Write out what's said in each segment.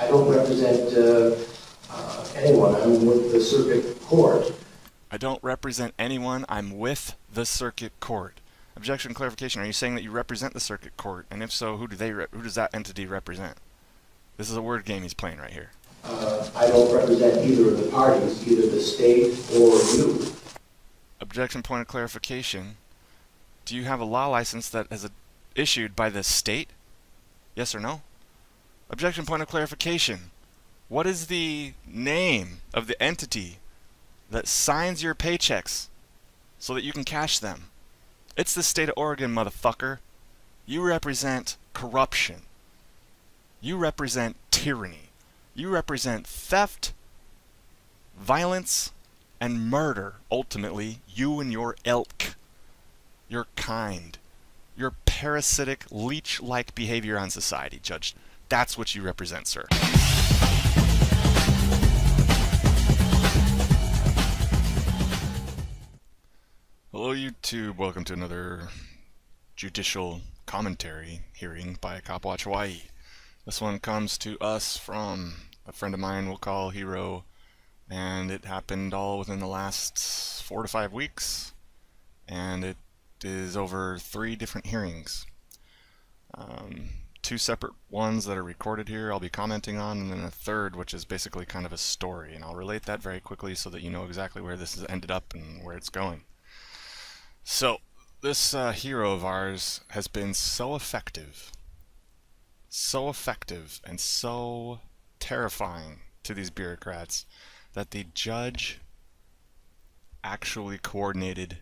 I don't represent uh, uh, anyone. I'm with the circuit court. I don't represent anyone. I'm with the circuit court. Objection clarification. Are you saying that you represent the circuit court? And if so, who do they who does that entity represent? This is a word game he's playing right here. Uh, I don't represent either of the parties, either the state or you. Objection point of clarification. Do you have a law license that is a, issued by the state? Yes or no? Objection point of clarification. What is the name of the entity that signs your paychecks so that you can cash them? It's the state of Oregon, motherfucker. You represent corruption. You represent tyranny. You represent theft, violence, and murder, ultimately, you and your ilk, your kind, your parasitic, leech like behavior on society, Judge. That's what you represent, sir. Hello, YouTube. Welcome to another judicial commentary hearing by Copwatch Hawaii. This one comes to us from a friend of mine we'll call Hero, and it happened all within the last four to five weeks, and it is over three different hearings. Um, two separate ones that are recorded here I'll be commenting on, and then a third which is basically kind of a story, and I'll relate that very quickly so that you know exactly where this has ended up and where it's going. So, this uh, hero of ours has been so effective, so effective, and so terrifying to these bureaucrats that the judge actually coordinated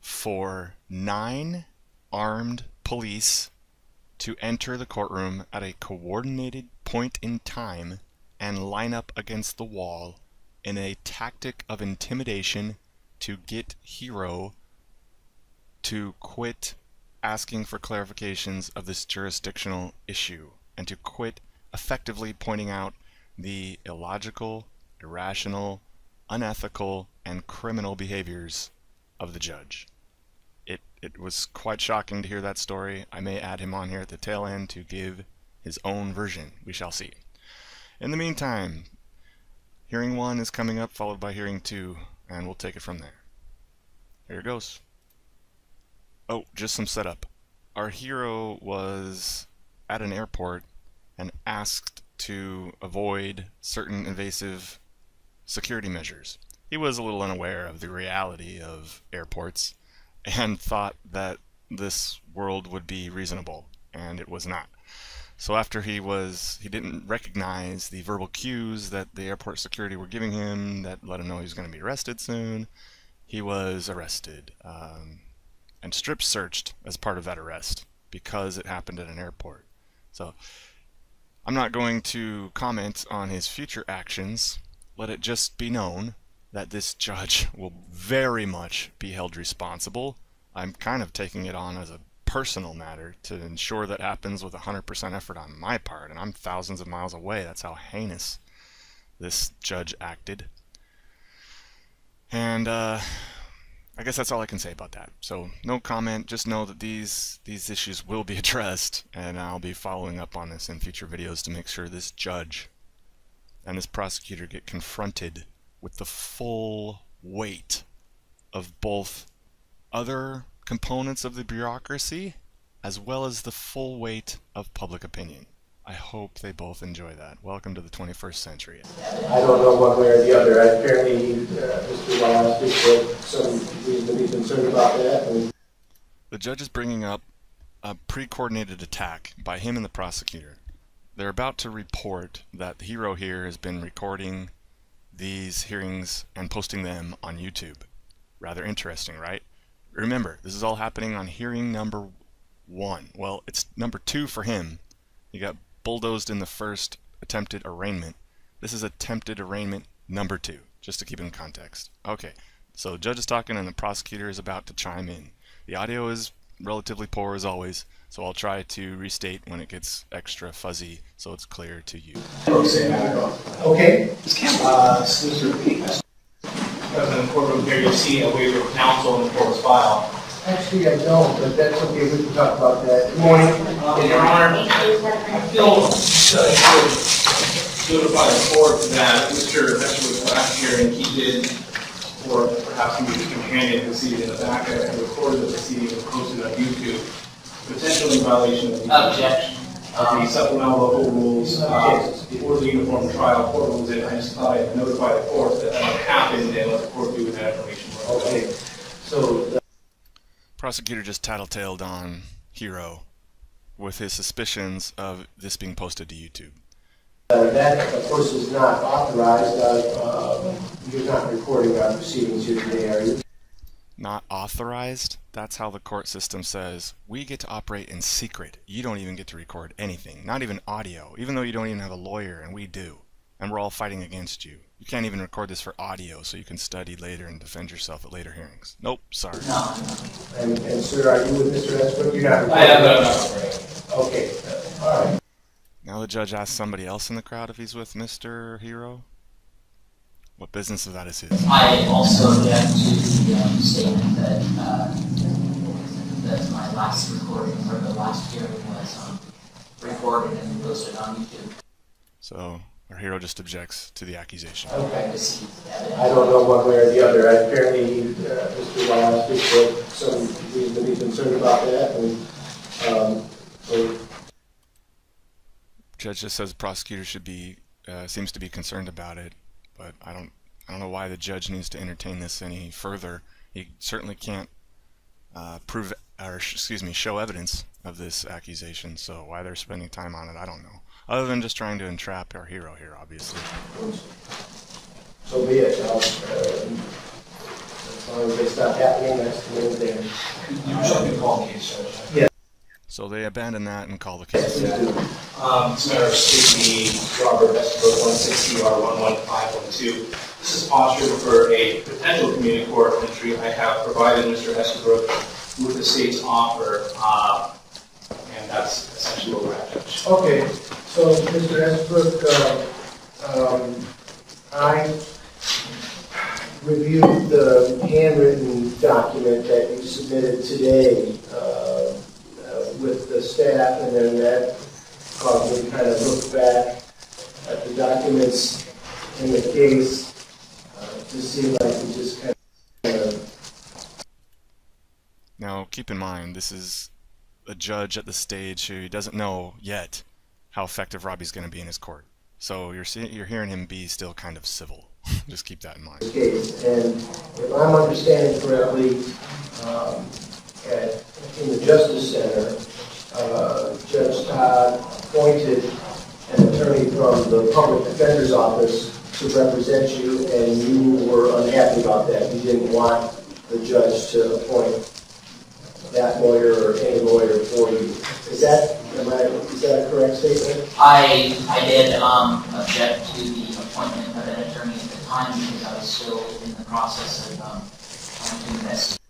for nine armed police to enter the courtroom at a coordinated point in time and line up against the wall in a tactic of intimidation to get Hero to quit asking for clarifications of this jurisdictional issue and to quit effectively pointing out the illogical, irrational, unethical, and criminal behaviors of the judge. It, was quite shocking to hear that story. I may add him on here at the tail end to give his own version. We shall see. In the meantime, hearing one is coming up, followed by hearing two, and we'll take it from there. Here it goes. Oh, just some setup. Our hero was at an airport and asked to avoid certain invasive security measures. He was a little unaware of the reality of airports and thought that this world would be reasonable, and it was not. So after he was, he didn't recognize the verbal cues that the airport security were giving him that let him know he was going to be arrested soon. He was arrested. Um, and strip searched as part of that arrest because it happened at an airport. So I'm not going to comment on his future actions. Let it just be known that this judge will very much be held responsible. I'm kind of taking it on as a personal matter to ensure that happens with 100% effort on my part, and I'm thousands of miles away. That's how heinous this judge acted. And uh, I guess that's all I can say about that. So no comment, just know that these these issues will be addressed and I'll be following up on this in future videos to make sure this judge and this prosecutor get confronted with the full weight of both other components of the bureaucracy as well as the full weight of public opinion. I hope they both enjoy that. Welcome to the 21st century. I don't know one way or the other. Apparently, uh, Mr. Wallace had some reason to be concerned about that. And the judge is bringing up a pre-coordinated attack by him and the prosecutor. They're about to report that the hero here has been recording these hearings and posting them on YouTube. Rather interesting, right? Remember, this is all happening on hearing number one. Well, it's number two for him. He got bulldozed in the first attempted arraignment. This is attempted arraignment number two, just to keep in context. Okay, so the judge is talking and the prosecutor is about to chime in. The audio is relatively poor as always, so I'll try to restate when it gets extra fuzzy so it's clear to you. Okay. Uh, President of the courtroom, here you see a waiver of counsel in the court's file. Actually, I don't, but that's okay. We can talk about that. Good morning. Your Honor, I feel uh, notify the court that Mr. Escher's last hearing, he did, or perhaps he was his companion who seated in the back, and recorded the proceeding and posted on YouTube, potentially in violation of the Objection. of the supplemental local rules, uh, for the uniform trial court rules, and I just thought I'd notify the court that that happened and let the court do with that information. Okay, so the Prosecutor just tattletaled on Hero with his suspicions of this being posted to YouTube. Uh, That, of course, is not authorized, uh, um, you're not recording our proceedings here today, are you? Not authorized? That's how the court system says we get to operate in secret. You don't even get to record anything, not even audio, even though you don't even have a lawyer, and we do. And we're all fighting against you. You can't even record this for audio so you can study later and defend yourself at later hearings. Nope, sorry. No, And, and sir, are you with Mr. Esbrook? You're not recording? I have that. Okay, uh, all right. Now the judge asks somebody else in the crowd if he's with Mr. Hero. What business of that is his? I also object to the um, statement that, uh, that my last recording or the last hearing was um, recorded and posted on YouTube. So our hero just objects to the accusation. I received evidence. I don't know one way or the other. Apparently, uh, Mr. Wallace had some reason to be concerned about that, and, um, so, Judge just says the prosecutor should be uh, seems to be concerned about it, but I don't I don't know why the judge needs to entertain this any further. He certainly can't uh, prove or sh- excuse me show evidence of this accusation. So why they're spending time on it, I don't know. Other than just trying to entrap our hero here, obviously. so be it. I'll, uh, As long as they stop happening, that's the main thing. You should be case, Judge. So they abandon that and call the case. we do. Um, this matter of State v. Robert Estabrook, 160 R 11512. This is postured for a potential community court entry. I have provided Mr. Estabrook with the state's offer, uh, and that's essentially what we're at, Okay, so Mr. Esbrook, uh, um, I reviewed the handwritten document that you submitted today uh, with the staff, and then that caused me to kind of look back at the documents in the case uh, to see like we just kind of Now keep in mind this is a judge at the stage who doesn't know yet how effective Robbie's going to be in his court. So you're see- you're hearing him be still kind of civil. just keep that in mind. case. And if I'm understanding correctly, um, at, in the Justice Center, uh, Judge Todd appointed an attorney from the Public Defender's Office to represent you, and you were unhappy about that. You didn't want the judge to appoint that lawyer or any lawyer for you. Is that, am I, is that a correct statement? I, I did um, object to the appointment of an attorney at the time because I was still in the process of um, trying to investigate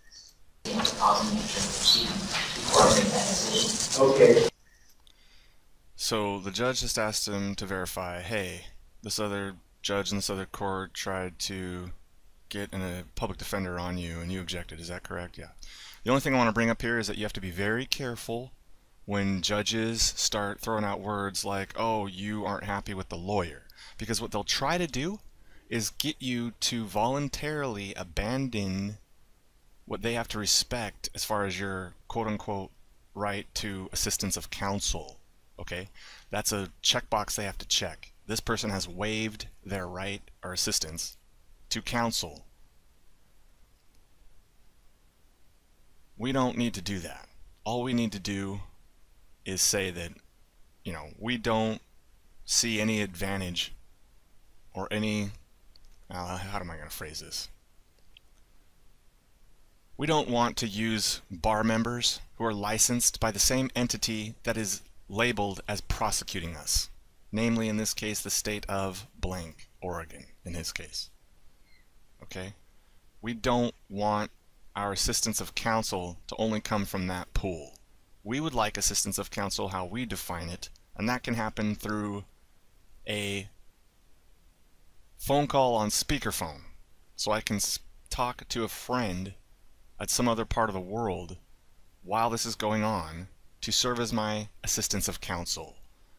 Okay, So the judge just asked him to verify, hey, this other judge in this other court tried to get a public defender on you and you objected. Is that correct? Yeah. The only thing I want to bring up here is that you have to be very careful when judges start throwing out words like, oh, you aren't happy with the lawyer. Because what they'll try to do is get you to voluntarily abandon what they have to respect as far as your quote unquote right to assistance of counsel. Okay? That's a checkbox they have to check. This person has waived their right or assistance to counsel. We don't need to do that. All we need to do is say that, you know, we don't see any advantage or any. Uh, how am I going to phrase this? We don't want to use bar members who are licensed by the same entity that is labeled as prosecuting us. Namely, in this case, the state of blank, Oregon, in his case. Okay? We don't want our assistance of counsel to only come from that pool. We would like assistance of counsel how we define it, and that can happen through a phone call on speakerphone. So I can talk to a friend at some other part of the world while this is going on to serve as my assistance of counsel.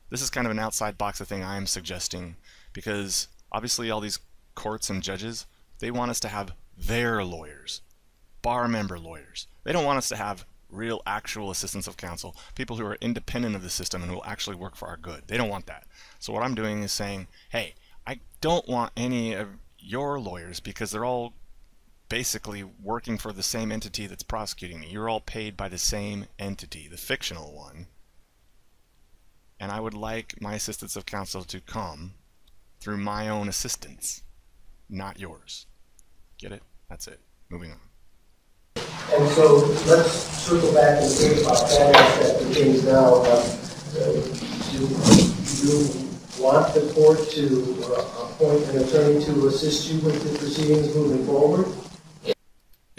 this is kind of an outside box of thing I am suggesting because obviously all these courts and judges, they want us to have their lawyers, bar member lawyers. They don't want us to have real actual assistants of counsel, people who are independent of the system and who will actually work for our good. They don't want that. So what I'm doing is saying, hey, I don't want any of your lawyers because they're all basically working for the same entity that's prosecuting me. You're all paid by the same entity, the fictional one. And I would like my assistants of counsel to come through my own assistance, not yours. Get it? That's it. Moving on. And so let's circle back and think about that aspect of things now. Um, uh, Do you want the court to uh, appoint an attorney to assist you with the proceedings moving forward?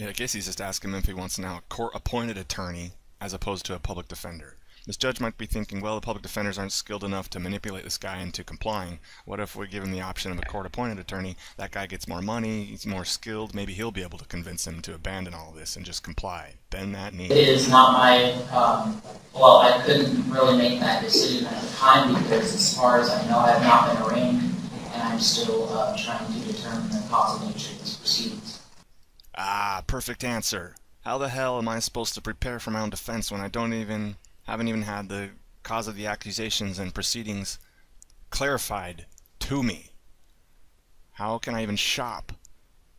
Yeah, I guess he's just asking him if he wants now a court-appointed attorney as opposed to a public defender. This judge might be thinking, well, the public defenders aren't skilled enough to manipulate this guy into complying. What if we give him the option of a court-appointed attorney? That guy gets more money, he's more skilled, maybe he'll be able to convince him to abandon all this and just comply. Bend that knee. It is not my, um, well, I couldn't really make that decision at the time because as far as I know, I have not been arraigned and I'm still, uh, trying to determine the cause of nature of these proceedings. Ah, perfect answer. How the hell am I supposed to prepare for my own defense when I don't even haven't even had the cause of the accusations and proceedings clarified to me? How can I even shop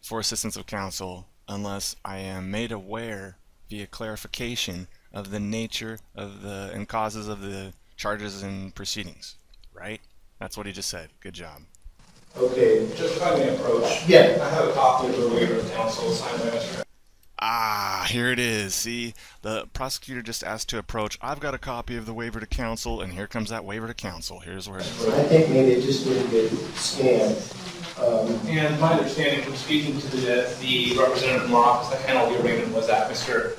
for assistance of counsel unless I am made aware via clarification of the nature of the and causes of the charges and proceedings? Right? That's what he just said. Good job. Okay, Just if I may approach. Yeah. I have a copy of the waiver of counsel signed by Mr. Ah, here it is. See, the prosecutor just asked to approach. I've got a copy of the waiver to counsel, and here comes that waiver to counsel. Here's where it is. I think maybe it just didn't get scanned. Um, And my understanding from speaking to the, the representative from our office, the handle of the arraignment was that Mr.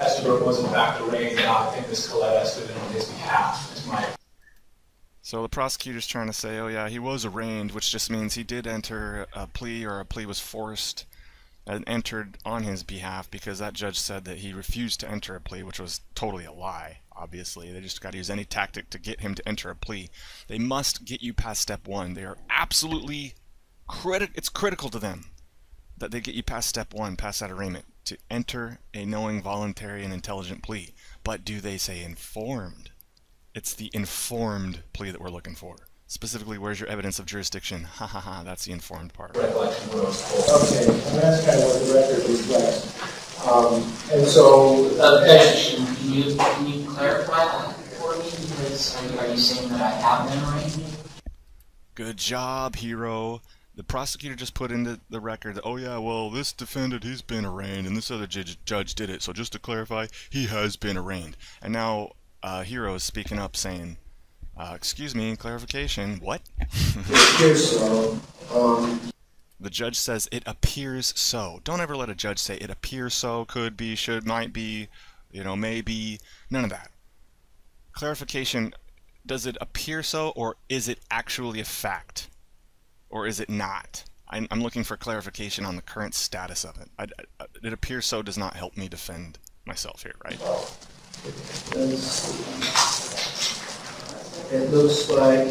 Estabrook was in fact arraigned, and I think Ms. Colette stood in on his behalf, is my So the prosecutor's trying to say, oh yeah, he was arraigned, which just means he did enter a plea or a plea was forced and entered on his behalf because that judge said that he refused to enter a plea, which was totally a lie, obviously. They just got to use any tactic to get him to enter a plea. They must get you past step one. They are absolutely critical. It's critical to them that they get you past step one, past that arraignment, to enter a knowing, voluntary, and intelligent plea. But do they say informed? It's the informed plea that we're looking for. Specifically, where's your evidence of jurisdiction? Ha ha ha, that's the informed part. recollection when it was told. Okay, and that's kind of what the record reflects. Um, And so, Objection, can you, can you clarify that for me? Because are you, are you saying that I have been arraigned? Good job, hero. The prosecutor just put into the record that, oh yeah, well, this defendant, he's been arraigned, and this other judge, judge did it. So just to clarify, he has been arraigned. And now, uh, hero is speaking up saying, uh, excuse me, clarification, what? so, um, The judge says it appears so. Don't ever let a judge say it appears so, could be, should, might be, you know, maybe. None of that. Clarification does it appear so, or is it actually a fact? Or is it not? I'm, I'm looking for clarification on the current status of it. I, I, it appears so does not help me defend myself here, right? Let's. It looks like,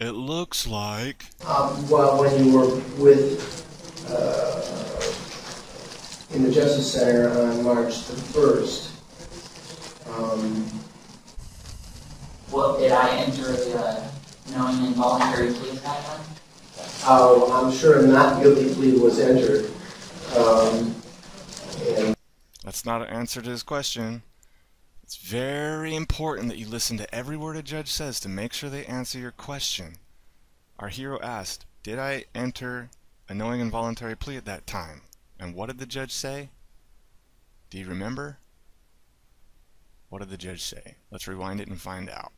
It looks like. um, well, when you were with, uh, in the Justice Center on March the 1st, um, What, did I enter a, uh, knowing involuntary plea at that time? how I'm sure a not guilty plea was entered. Um, And That's not an answer to his question. It's very important that you listen to every word a judge says to make sure they answer your question. Our hero asked, Did I enter a knowing and voluntary plea at that time? And what did the judge say? Do you remember? What did the judge say? Let's rewind it and find out.